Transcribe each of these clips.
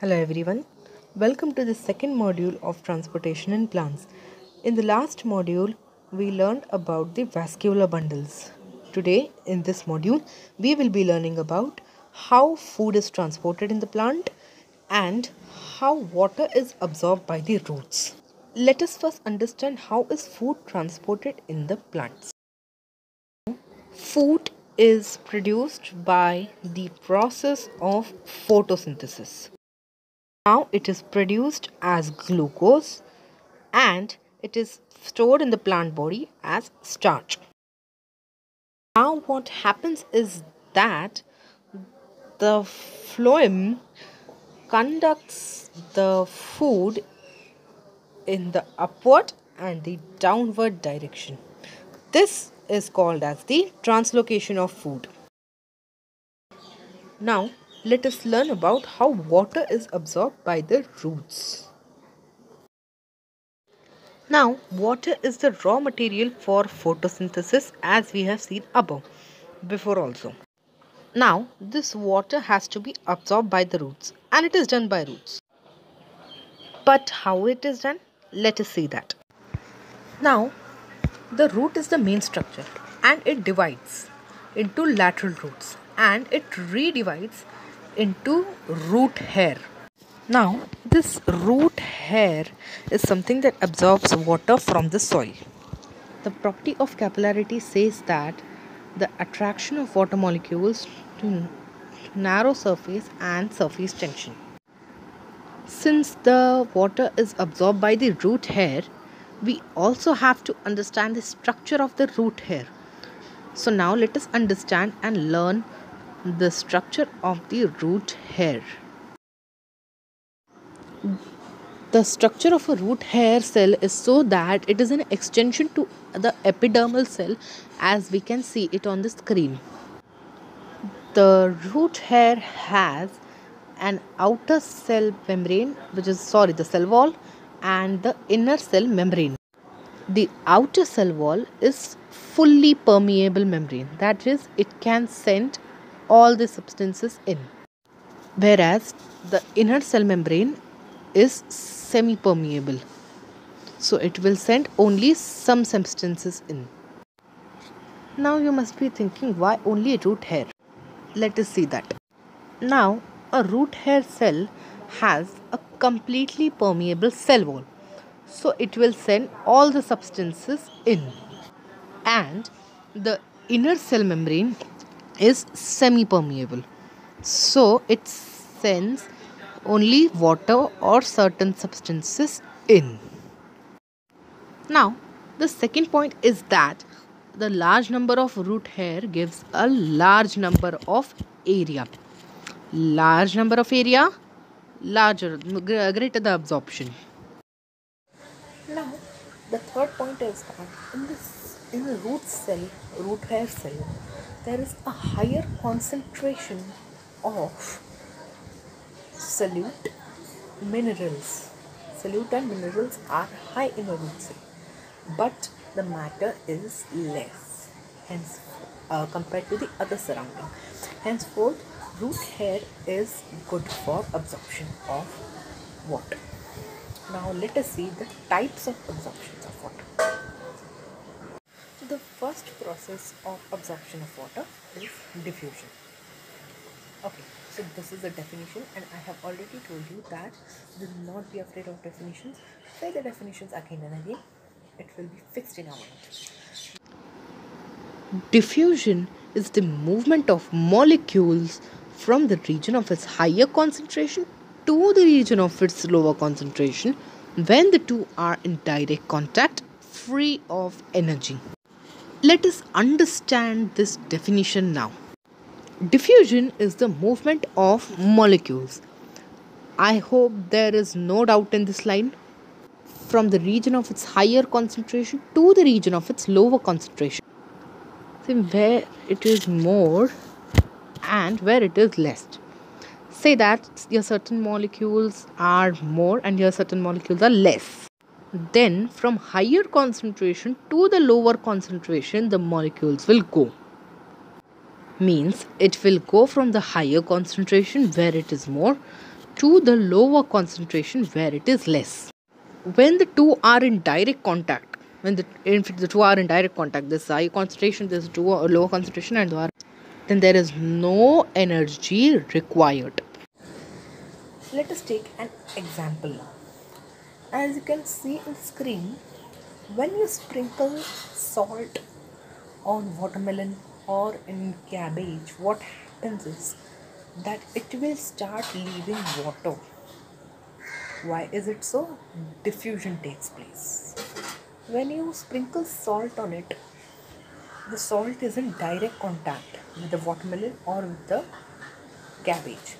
Hello everyone. Welcome to the second module of transportation in plants. In the last module, we learned about the vascular bundles. Today, in this module, we will be learning about how food is transported in the plant and how water is absorbed by the roots. Let us first understand how is food transported in the plants. Food is produced by the process of photosynthesis. Now it is produced as glucose and it is stored in the plant body as starch. Now what happens is that the phloem conducts the food in the upward and the downward direction. This is called as the translocation of food. Now let us learn about how water is absorbed by the roots. Now, water is the raw material for photosynthesis as we have seen above, before also. Now, this water has to be absorbed by the roots and it is done by roots. But how it is done? Let us see that. Now, the root is the main structure and it divides into lateral roots and it redivides into root hair. Now, this root hair is something that absorbs water from the soil. The property of capillarity says that the attraction of water molecules to narrow surface and surface tension. Since the water is absorbed by the root hair, we also have to understand the structure of the root hair. So now let us understand and learn the structure of the root hair. The structure of a root hair cell is so that it is an extension to the epidermal cell as we can see it on the screen. The root hair has an outer cell membrane which is sorry the cell wall and the inner cell membrane. The outer cell wall is fully permeable membrane that is it can send all the substances in. Whereas the inner cell membrane is semi permeable. So it will send only some substances in. Now you must be thinking why only root hair? Let us see that. Now a root hair cell has a completely permeable cell wall. So it will send all the substances in. And the inner cell membrane is semi permeable so it sends only water or certain substances in. Now the second point is that the large number of root hair gives a large number of area. Large number of area larger greater the absorption. Now the third point is that in this in the root cell root hair cell there is a higher concentration of solute minerals. Solute and minerals are high in cell, but the matter is less, hence uh, compared to the other surrounding. Henceforth, root hair is good for absorption of water. Now let us see the types of absorptions of water the first process of absorption of water is diffusion. Okay, so this is the definition, and I have already told you that do not be afraid of definitions. Say the definitions again and again, it will be fixed in our mind. Diffusion is the movement of molecules from the region of its higher concentration to the region of its lower concentration when the two are in direct contact free of energy. Let us understand this definition now. Diffusion is the movement of molecules. I hope there is no doubt in this line. From the region of its higher concentration to the region of its lower concentration. See where it is more and where it is less. Say that your certain molecules are more and your certain molecules are less then from higher concentration to the lower concentration the molecules will go means it will go from the higher concentration where it is more to the lower concentration where it is less. When the two are in direct contact, when the if the two are in direct contact, this high concentration, this two are lower concentration, and then there is no energy required. Let us take an example now. As you can see in the screen, when you sprinkle salt on watermelon or in cabbage, what happens is that it will start leaving water. Why is it so? Diffusion takes place. When you sprinkle salt on it, the salt is in direct contact with the watermelon or with the cabbage.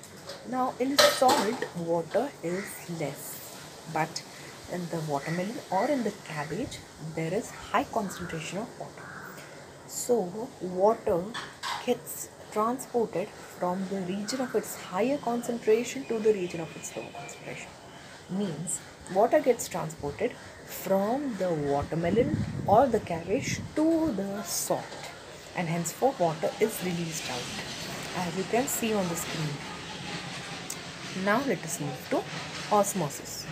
Now, in salt, water is less, but in the watermelon or in the cabbage, there is high concentration of water. So, water gets transported from the region of its higher concentration to the region of its lower concentration. Means water gets transported from the watermelon or the cabbage to the salt, and henceforth water is released out, as you can see on the screen. Now let us move to osmosis.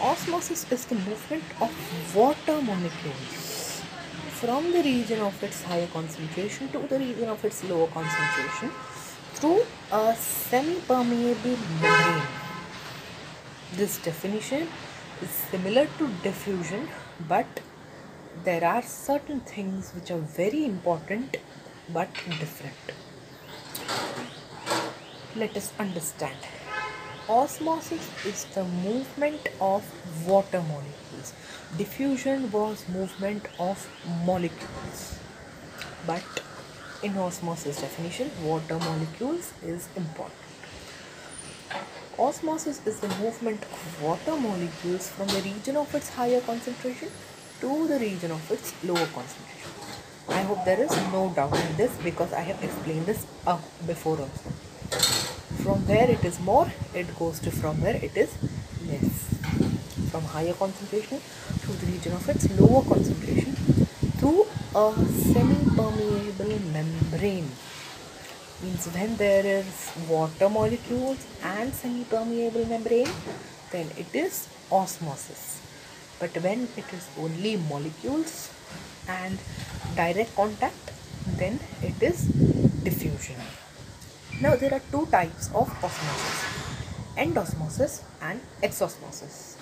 Osmosis is the movement of water molecules from the region of its higher concentration to the region of its lower concentration through a semi-permeable membrane. This definition is similar to diffusion but there are certain things which are very important but different. Let us understand. Osmosis is the movement of water molecules. Diffusion was movement of molecules. But in osmosis definition, water molecules is important. Osmosis is the movement of water molecules from the region of its higher concentration to the region of its lower concentration. I hope there is no doubt in this because I have explained this uh, before also. From where it is more, it goes to from where it is less. From higher concentration to the region of its lower concentration through a semi-permeable membrane. Means when there is water molecules and semi-permeable membrane then it is osmosis. But when it is only molecules and direct contact then it is diffusion now there are two types of osmosis endosmosis and exosmosis.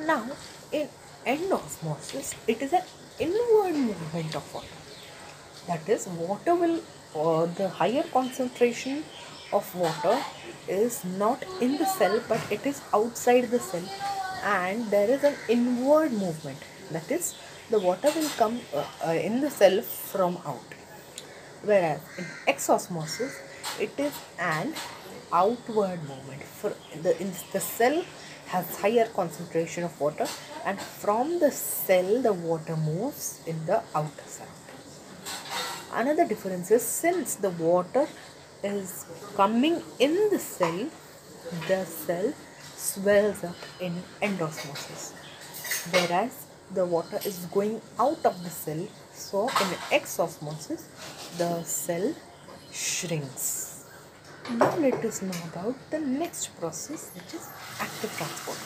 Now in endosmosis it is an inward movement of water. That is water will uh, the higher concentration of water is not in the cell but it is outside the cell and there is an inward movement. That is the water will come uh, uh, in the cell from out. Whereas in exosmosis it is an outward movement. For the in the cell has higher concentration of water and from the cell the water moves in the outer side another difference is since the water is coming in the cell the cell swells up in endosmosis whereas the water is going out of the cell so in exosmosis the cell shrinks now let us know about the next process which is active transport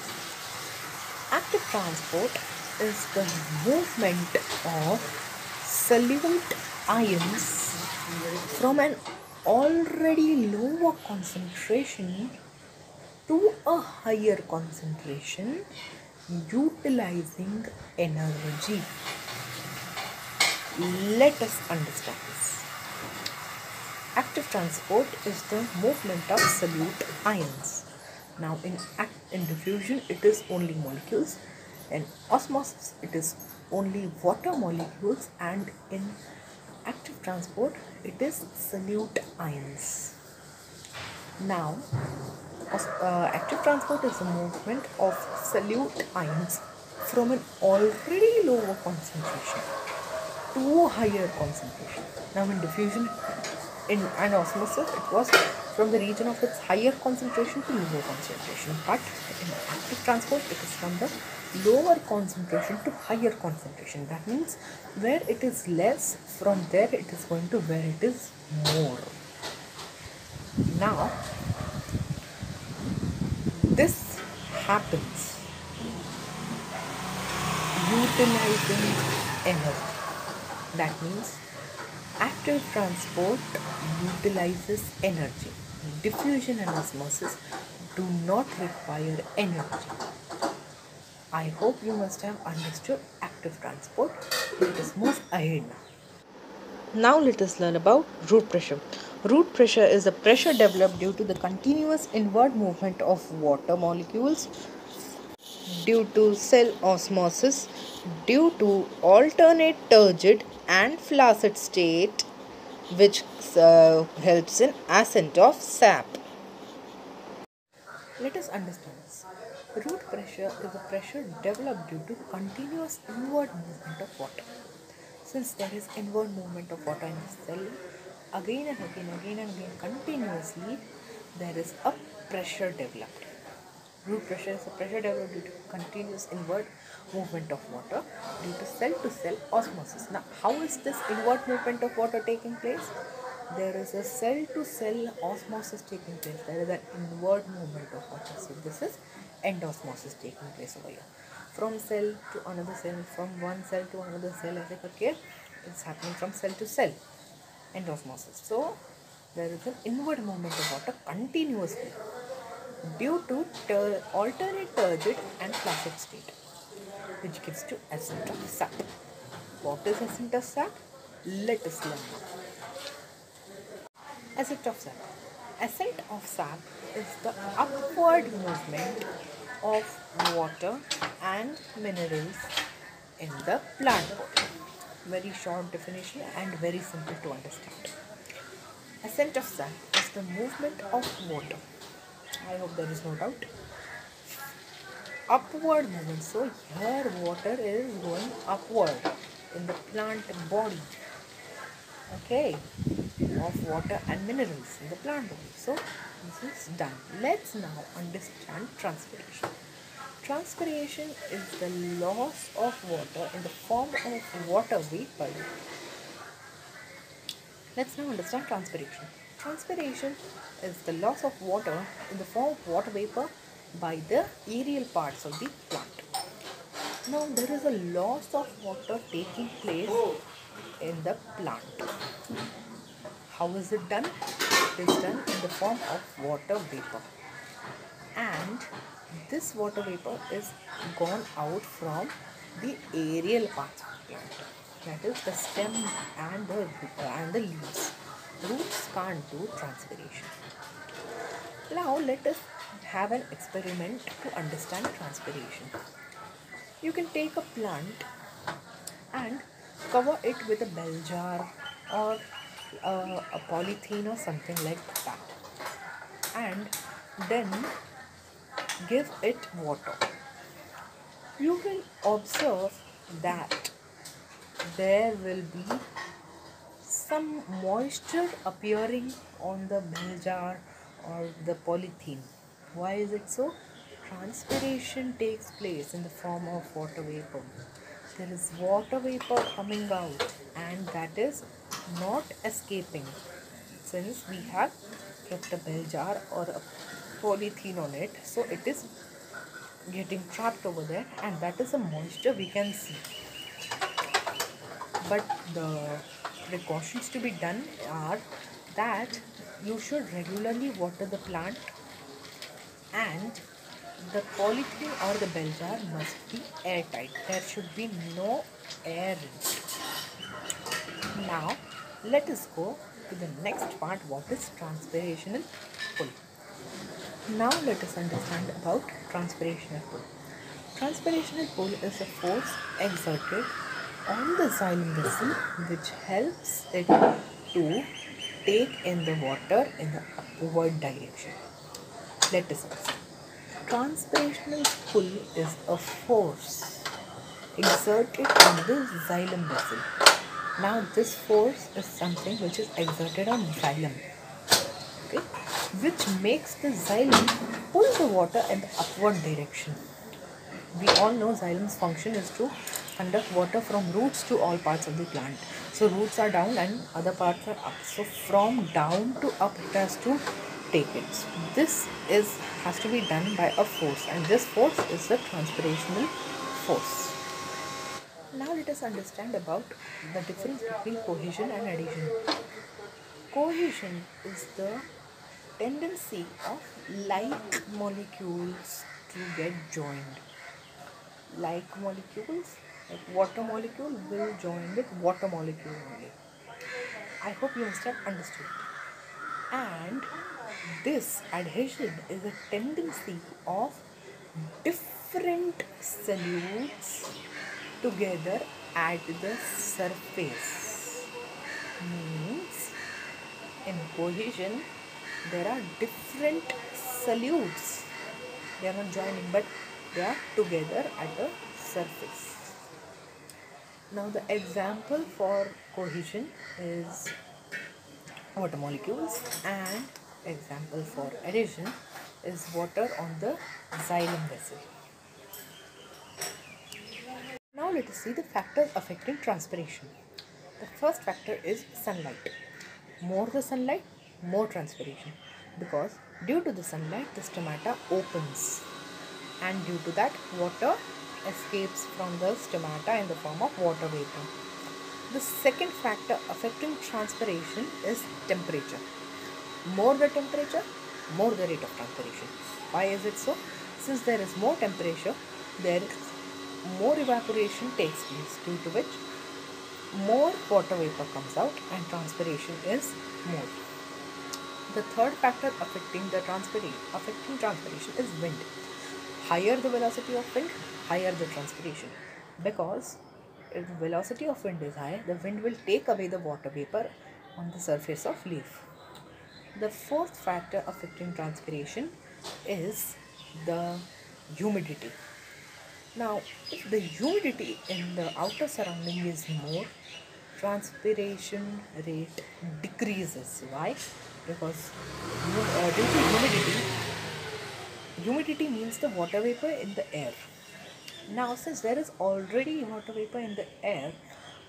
active transport is the movement of solute ions from an already lower concentration to a higher concentration utilizing energy. Let us understand this. Active transport is the movement of solute ions. Now, in, in diffusion, it is only molecules. In osmosis, it is only water molecules, and in active transport it is solute ions now uh, active transport is the movement of solute ions from an already lower concentration to a higher concentration now in diffusion in an osmosis it was from the region of its higher concentration to lower concentration. But in active transport it is from the lower concentration to higher concentration. That means where it is less from there it is going to where it is more. Now this happens. Utilizing energy. That means active transport utilizes energy. Diffusion and osmosis do not require energy. I hope you must have understood active transport. Let us move ahead now. Now let us learn about root pressure. Root pressure is the pressure developed due to the continuous inward movement of water molecules due to cell osmosis due to alternate turgid and flaccid state which uh, helps in ascent of sap. Let us understand this. Root pressure is a pressure developed due to continuous inward movement of water. Since there is inward movement of water in the cell, again and again, again and again, continuously, there is a pressure developed. Root pressure is the pressure developed due to continuous inward movement of water due to cell to cell osmosis. Now, how is this inward movement of water taking place? There is a cell to cell osmosis taking place. There is an inward movement of water. So, this is endosmosis taking place over here. From cell to another cell, from one cell to another cell, as I care, it's happening from cell to cell. Endosmosis. So, there is an inward movement of water continuously due to ter- alternate turgid and flaccid state which gives to ascent of sap what is ascent of sap let us learn ascent of sap ascent of sap is the upward movement of water and minerals in the plant body. Very short definition and very simple to understand. Ascent of sap is the movement of water. I hope there is no doubt. Upward movement. So here water is going upward in the plant body. Okay, of water and minerals in the plant body. So this is done. Let's now understand transpiration. Transpiration is the loss of water in the form of water vapor. Let's now understand transpiration. Transpiration is the loss of water in the form of water vapor by the aerial parts of the plant. Now there is a loss of water taking place in the plant. How is it done? It is done in the form of water vapor. And this water vapor is gone out from the aerial parts of the plant. That is the stem and the and the leaves. Roots can't do transpiration. Now let us have an experiment to understand transpiration. You can take a plant and cover it with a bell jar or uh, a polythene or something like that and then give it water you will observe that there will be some moisture appearing on the bell jar or the polythene. Why is it so? Transpiration takes place in the form of water vapor. There is water vapor coming out and that is not escaping. Since we have kept a bell jar or a polythene on it so it is getting trapped over there and that is a moisture we can see. But the precautions to be done are that you should regularly water the plant and the polythene or the bell jar must be airtight. There should be no air in it. Now let us go to the next part what is transpirational pull. Now let us understand about transpirational pull. Transpirational pull is a force exerted on the xylem vessel which helps it to take in the water in the upward direction let us understand transpirational pull is a force exerted on the xylem vessel. Now, this force is something which is exerted on xylem, okay, which makes the xylem pull the water in the upward direction. We all know xylem's function is to conduct water from roots to all parts of the plant. So, roots are down and other parts are up. So, from down to up, it has to take it. This is has to be done by a force, and this force is the transpirational force. Now let us understand about the difference between cohesion and adhesion. Cohesion is the tendency of like molecules to get joined. Like molecules, like water molecule will join with water molecule only. I hope you must have understood. And this adhesion is a tendency of different solutes together at the surface. Means in cohesion there are different solutes. They are not joining but they are together at the surface. Now the example for cohesion is water molecules and example for adhesion is water on the xylem vessel. Now let us see the factors affecting transpiration. The first factor is sunlight. More the sunlight, more transpiration because due to the sunlight the stomata opens and due to that water escapes from the stomata in the form of water vapor. The second factor affecting transpiration is temperature. More the temperature, more the rate of transpiration. Why is it so? Since there is more temperature, there is more evaporation takes place due to which more water vapor comes out and transpiration is more. The third factor affecting the transpiration affecting transpiration is wind. Higher the velocity of wind, higher the transpiration. Because if the velocity of wind is high, the wind will take away the water vapor on the surface of leaf. The fourth factor affecting transpiration is the humidity. Now, if the humidity in the outer surrounding is more, transpiration rate decreases. Why? Because due to humidity, humidity means the water vapor in the air. Now, since there is already water vapor in the air,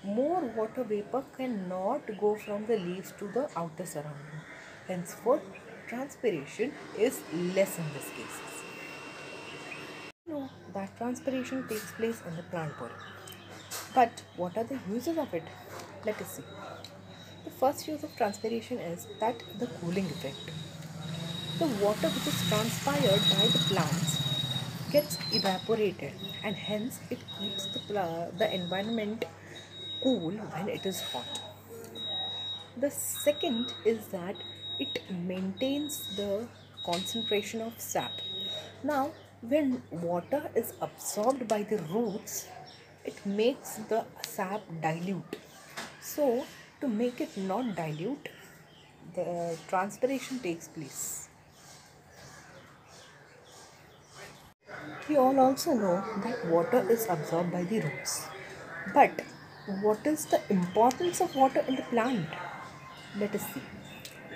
more water vapor cannot go from the leaves to the outer surrounding. Henceforth, transpiration is less in this cases. know that transpiration takes place in the plant body. But what are the uses of it? Let us see. The first use of transpiration is that the cooling effect. The water which is transpired by the plants gets evaporated and hence it keeps the, the environment cool when it is hot. The second is that it maintains the concentration of sap. Now, when water is absorbed by the roots, it makes the sap dilute. So, to make it not dilute, the transpiration takes place. We all also know that water is absorbed by the roots. But what is the importance of water in the plant? Let us see.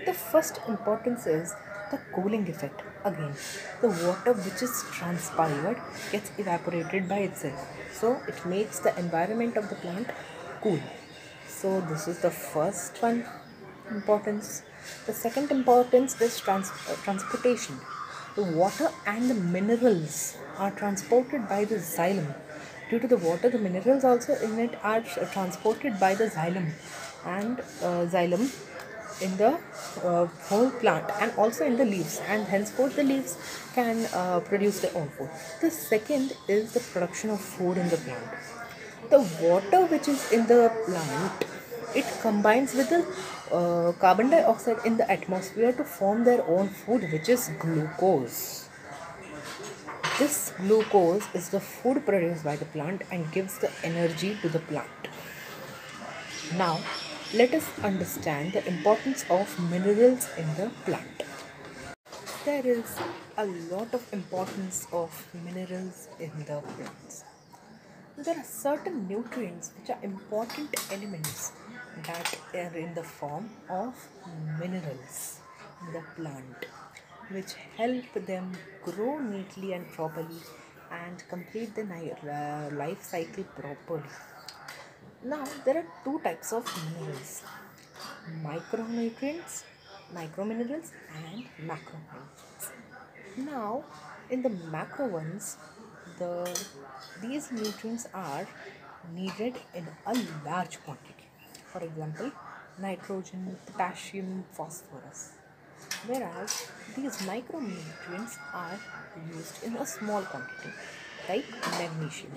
The first importance is the cooling effect. Again, the water which is transpired gets evaporated by itself. So it makes the environment of the plant cool. So this is the first one importance. The second importance is trans- uh, transportation. The water and the minerals are transported by the xylem. Due to the water, the minerals also in it are transported by the xylem and uh, xylem in the uh, whole plant and also in the leaves and henceforth the leaves can uh, produce their own food the second is the production of food in the plant the water which is in the plant it combines with the uh, carbon dioxide in the atmosphere to form their own food which is glucose this glucose is the food produced by the plant and gives the energy to the plant now, let us understand the importance of minerals in the plant. There is a lot of importance of minerals in the plants. There are certain nutrients which are important elements that are in the form of minerals in the plant, which help them grow neatly and properly and complete the uh, life cycle properly. Now, there are two types of minerals micronutrients microminerals and macrominerals. Now, in the macro ones, the these nutrients are needed in a large quantity. For example, nitrogen, potassium, phosphorus. Whereas these micronutrients are used in a small quantity, like magnesium.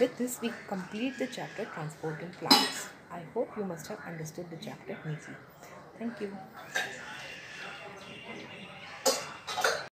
With this, we complete the chapter Transport in Plants. I hope you must have understood the chapter neatly. Thank you.